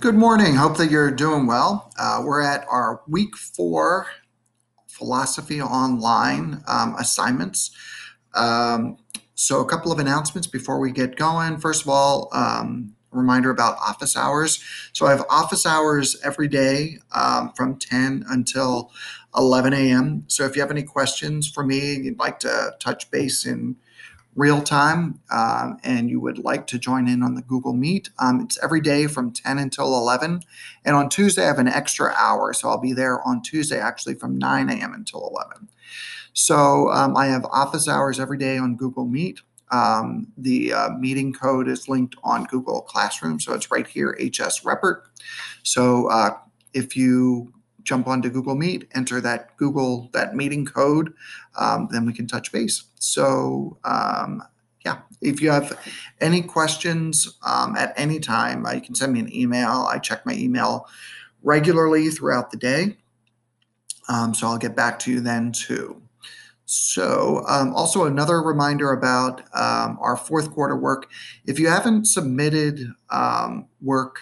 Good morning. Hope that you're doing well. Uh, we're at our week four philosophy online um, assignments. Um, so, a couple of announcements before we get going. First of all, um, reminder about office hours. So, I have office hours every day um, from 10 until 11 a.m. So, if you have any questions for me, you'd like to touch base in real time um, and you would like to join in on the Google Meet, um, it's every day from 10 until 11. And on Tuesday, I have an extra hour. So I'll be there on Tuesday actually from 9 a.m. until 11. So um, I have office hours every day on Google Meet. Um, the uh, meeting code is linked on Google Classroom. So it's right here, HS Reppert. So uh, if you jump onto Google Meet, enter that Google that meeting code, um, then we can touch base. So um, yeah, if you have any questions um, at any time, uh, you can send me an email. I check my email regularly throughout the day, um, so I'll get back to you then too. So, um, also another reminder about um, our fourth quarter work. If you haven't submitted work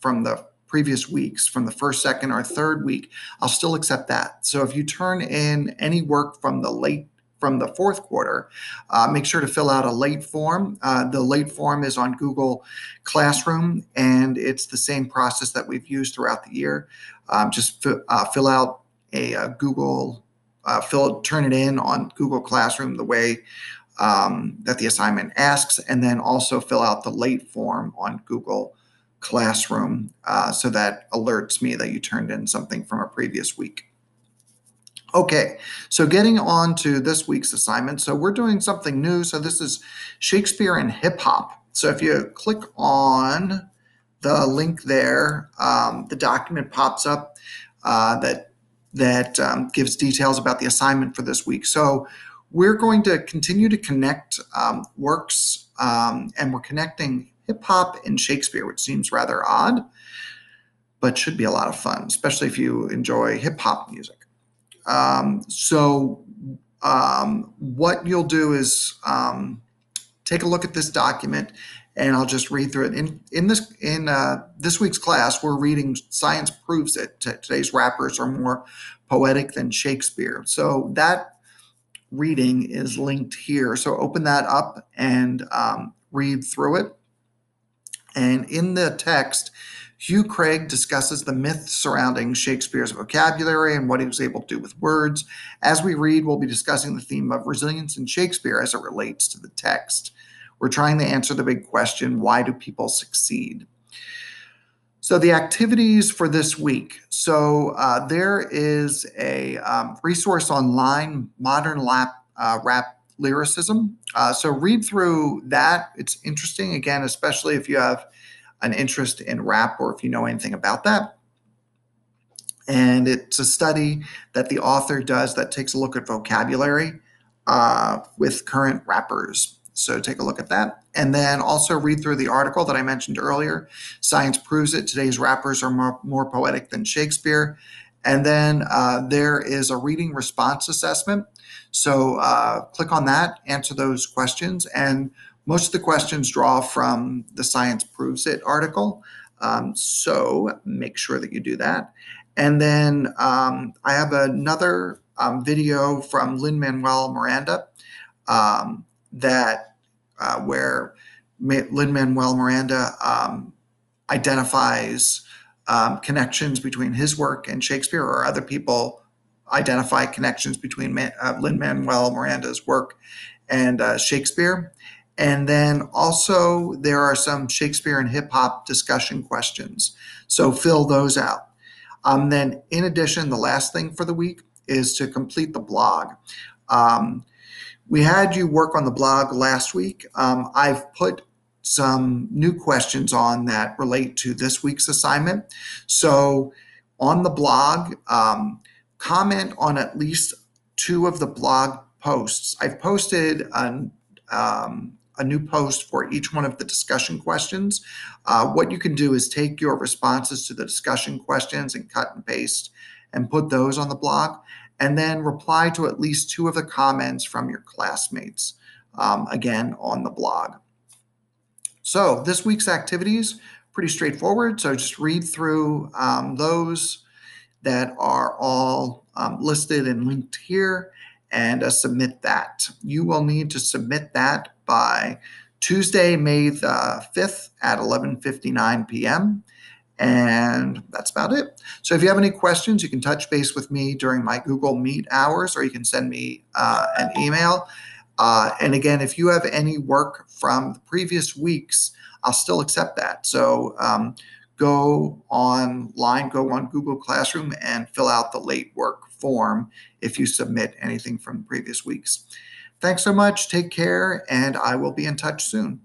from the previous weeks from the first, second, or third week, I'll still accept that. So if you turn in any work from the late from the fourth quarter, uh, make sure to fill out a late form. Uh, the late form is on Google Classroom, and it's the same process that we've used throughout the year. Um, just f- uh, fill out a, a Google, uh, fill turn it in on Google Classroom the way um, that the assignment asks, and then also fill out the late form on Google Classroom uh, so that alerts me that you turned in something from a previous week. Okay, so getting on to this week's assignment. So we're doing something new. So this is Shakespeare and hip hop. So if you click on the link there, um, the document pops up uh, that that um, gives details about the assignment for this week. So we're going to continue to connect um, works, um, and we're connecting hip hop and Shakespeare, which seems rather odd, but should be a lot of fun, especially if you enjoy hip hop music. Um, so, um, what you'll do is um, take a look at this document, and I'll just read through it. In in this in uh, this week's class, we're reading "Science Proves It." Today's rappers are more poetic than Shakespeare. So that reading is linked here. So open that up and um, read through it. And in the text, Hugh Craig discusses the myths surrounding Shakespeare's vocabulary and what he was able to do with words. As we read, we'll be discussing the theme of resilience in Shakespeare as it relates to the text. We're trying to answer the big question why do people succeed? So, the activities for this week. So, uh, there is a um, resource online, Modern Lap, uh, Rap lyricism. Uh, so read through that. It's interesting, again, especially if you have an interest in rap or if you know anything about that. And it's a study that the author does that takes a look at vocabulary uh, with current rappers. So take a look at that. And then also read through the article that I mentioned earlier. Science proves it. Today's rappers are more, more poetic than Shakespeare. And then uh, there is a reading response assessment. So uh, click on that, answer those questions. And most of the questions draw from the Science Proves It article. Um, so make sure that you do that. And then um, I have another um, video from Lin Manuel Miranda um, that uh, where Lin Manuel Miranda um, identifies um, connections between his work and Shakespeare, or other people identify connections between uh, Lin Manuel Miranda's work and uh, Shakespeare. And then also, there are some Shakespeare and hip hop discussion questions. So fill those out. Um, then, in addition, the last thing for the week is to complete the blog. Um, we had you work on the blog last week. Um, I've put some new questions on that relate to this week's assignment. So on the blog, um, comment on at least two of the blog posts. I've posted an, um, a new post for each one of the discussion questions. Uh, what you can do is take your responses to the discussion questions and cut and paste and put those on the blog, and then reply to at least two of the comments from your classmates, um, again, on the blog. So this week's activities, pretty straightforward. So just read through um, those that are all um, listed and linked here and uh, submit that. You will need to submit that by Tuesday, May the 5th at 11:59 p.m. And that's about it. So if you have any questions, you can touch base with me during my Google Meet hours, or you can send me uh, an email. Uh, and again, if you have any work from the previous weeks, I'll still accept that. So um, go online, go on Google Classroom and fill out the late work form if you submit anything from previous weeks. Thanks so much. Take care, and I will be in touch soon.